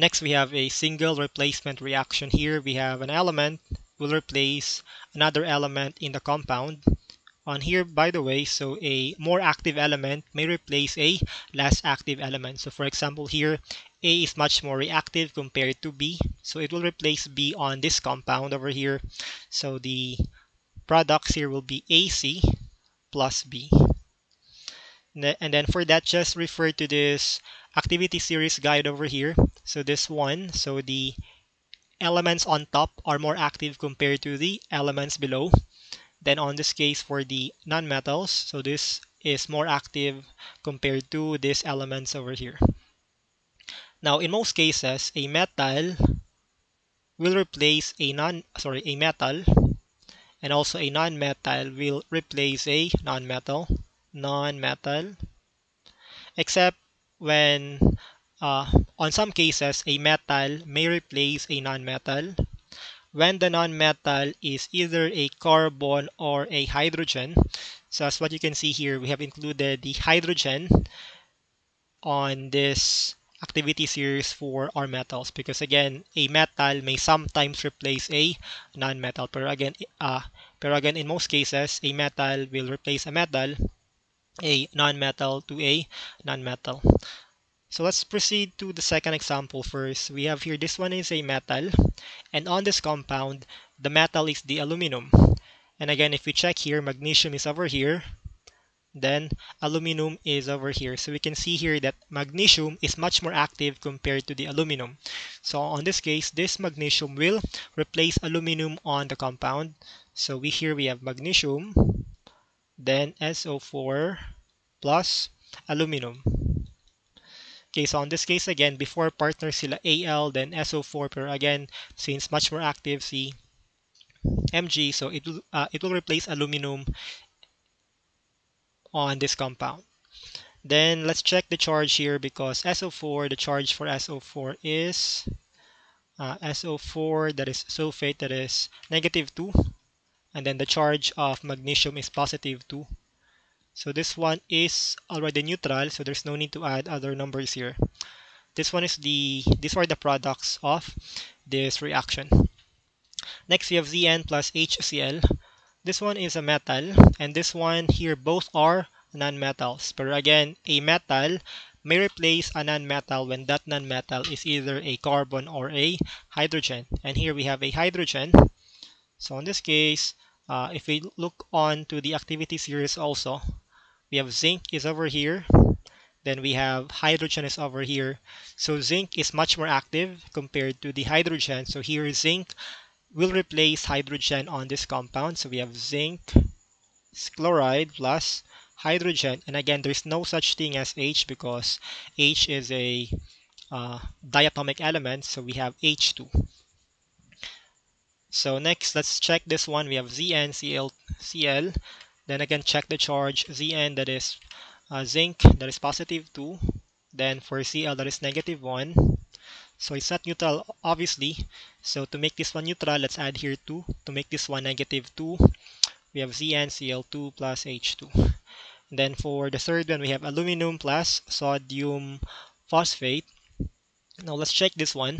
Next, we have a single replacement reaction here. We have an element will replace another element in the compound. On here, by the way, so a more active element may replace a less active element. So for example, here, A is much more reactive compared to B. So it will replace B on this compound over here. So the products here will be AC plus B. And then for that, just refer to this activity series guide over here. So this one, so the elements on top are more active compared to the elements below. Then on this case for the nonmetals, so this is more active compared to these elements over here. Now in most cases, a metal will replace a non sorry a metal and also a non-metal will replace a non-metal non-metal except when uh, on some cases a metal may replace a non-metal when the non-metal is either a carbon or a hydrogen so as what you can see here we have included the hydrogen on this activity series for our metals because again a metal may sometimes replace a non-metal but again uh, again in most cases a metal will replace a metal a non-metal to a non-metal. So let's proceed to the second example first. We have here, this one is a metal, and on this compound, the metal is the aluminum. And again, if we check here, magnesium is over here, then aluminum is over here. So we can see here that magnesium is much more active compared to the aluminum. So on this case, this magnesium will replace aluminum on the compound. So we here we have magnesium then SO4 plus aluminum. Okay, so in this case again, before partner sila Al, then SO4, pero again, since much more active si Mg, so it will, uh, it will replace aluminum on this compound. Then let's check the charge here because SO4, the charge for SO4 is uh, SO4 that is sulfate that is negative 2 and then the charge of magnesium is positive 2 so this one is already neutral so there's no need to add other numbers here. This one is the these are the products of this reaction. Next we have Zn plus HCl this one is a metal and this one here both are non-metals. But again a metal may replace a non-metal when that non-metal is either a carbon or a hydrogen. And here we have a hydrogen. So in this case, uh, if we look on to the activity series also, we have zinc is over here. Then we have hydrogen is over here. So zinc is much more active compared to the hydrogen. So here zinc will replace hydrogen on this compound. So we have zinc chloride plus hydrogen. And again, there's no such thing as H because H is a uh, diatomic element. So we have H2. So next, let's check this one. We have Zn Cl, Cl. Then again, check the charge Zn that is uh, zinc that is positive 2. Then for Cl that is negative 1. So it's not neutral, obviously. So to make this one neutral, let's add here 2. To make this one negative 2, we have ZnCl2 plus H2. And then for the third one, we have aluminum plus sodium phosphate. Now let's check this one.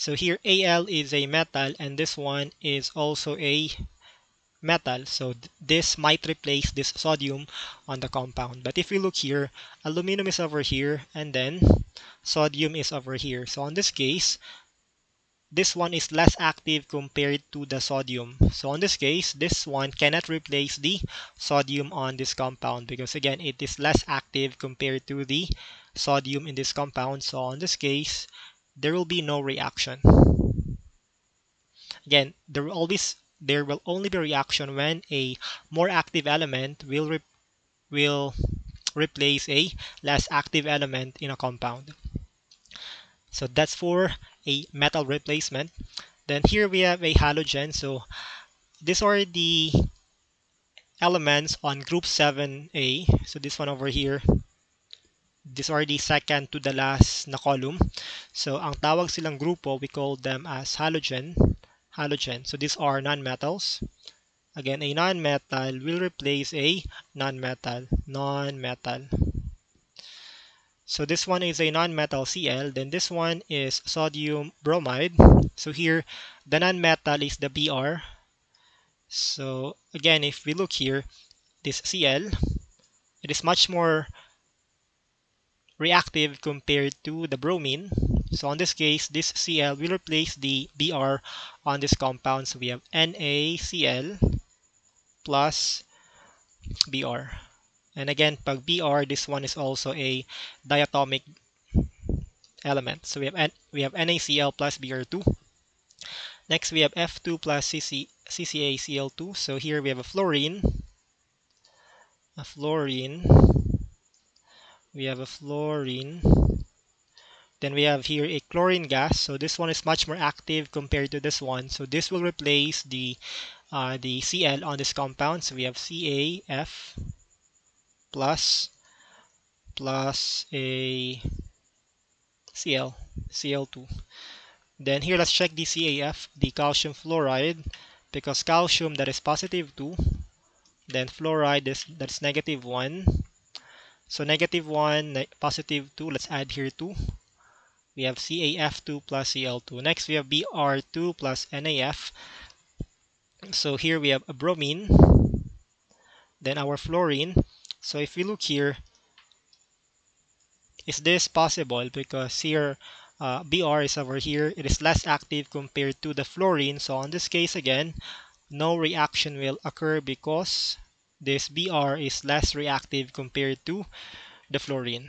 So here Al is a metal and this one is also a metal. So th this might replace this sodium on the compound. But if we look here, aluminum is over here and then sodium is over here. So in this case, this one is less active compared to the sodium. So in this case, this one cannot replace the sodium on this compound because again, it is less active compared to the sodium in this compound. So in this case, there will be no reaction. Again, there will always there will only be reaction when a more active element will re will replace a less active element in a compound. So that's for a metal replacement. Then here we have a halogen. So these are the elements on group 7A. So this one over here these are the second to the last na column. So, ang tawag silang grupo, we call them as halogen. Halogen. So, these are non-metals. Again, a non-metal will replace a non-metal. Non-metal. So this one is a non-metal Cl, then this one is sodium bromide. So here, the non-metal is the Br. So again, if we look here, this Cl, it is much more reactive compared to the bromine. So in this case, this Cl will replace the Br on this compound. So we have NaCl plus Br. And again, pag Br, this one is also a diatomic element. So we have N we have NaCl plus Br2. Next, we have F2 plus CC, CCaCl2. So here we have a fluorine. A fluorine. We have a fluorine. Then we have here a chlorine gas. So this one is much more active compared to this one. So this will replace the uh, the Cl on this compound. So we have CaF plus plus a Cl, Cl2. Then here let's check the CAF, the calcium fluoride, because calcium that is positive 2, then fluoride is that's negative 1. So negative 1, positive 2, let's add here 2. We have CAF2 plus Cl2. Next we have Br2 plus NaF. So here we have a bromine, then our fluorine, so if we look here, is this possible? Because here, uh, Br is over here. It is less active compared to the fluorine. So in this case, again, no reaction will occur because this Br is less reactive compared to the fluorine.